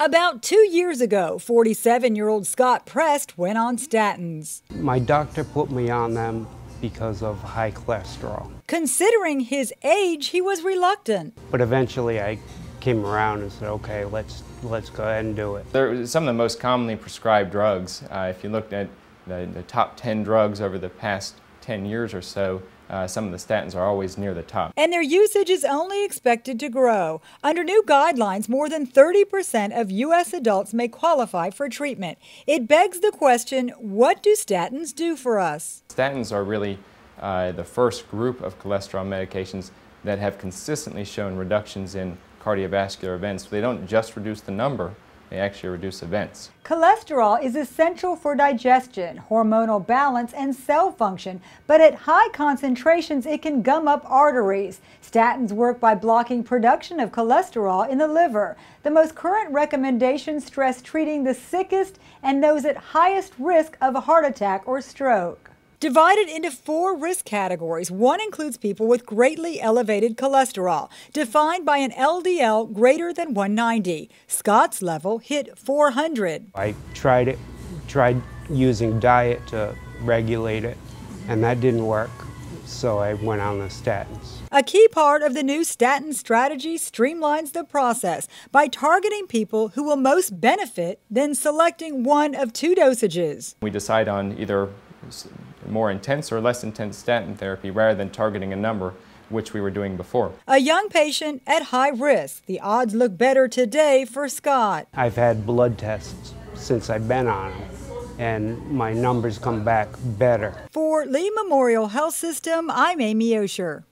About two years ago, 47 year old Scott Prest went on statins. My doctor put me on them because of high cholesterol. Considering his age, he was reluctant. But eventually I came around and said, okay, let's, let's go ahead and do it. They're some of the most commonly prescribed drugs. Uh, if you looked at the, the top 10 drugs over the past 10 years or so, uh, some of the statins are always near the top. And their usage is only expected to grow. Under new guidelines, more than 30% of U.S. adults may qualify for treatment. It begs the question what do statins do for us? Statins are really uh, the first group of cholesterol medications that have consistently shown reductions in cardiovascular events. They don't just reduce the number, they actually reduce events. Cholesterol is essential for digestion, hormonal balance, and cell function, but at high concentrations it can gum up arteries. Statins work by blocking production of cholesterol in the liver. The most current recommendations stress treating the sickest and those at highest risk of a heart attack or stroke. Divided into four risk categories, one includes people with greatly elevated cholesterol, defined by an LDL greater than 190. Scott's level hit 400. I tried it, tried using diet to regulate it, and that didn't work. So I went on the statins. A key part of the new statin strategy streamlines the process by targeting people who will most benefit, then selecting one of two dosages. We decide on either more intense or less intense statin therapy rather than targeting a number which we were doing before. A young patient at high risk. The odds look better today for Scott. I've had blood tests since I've been on them, and my numbers come back better. For Lee Memorial Health System, I'm Amy Osher.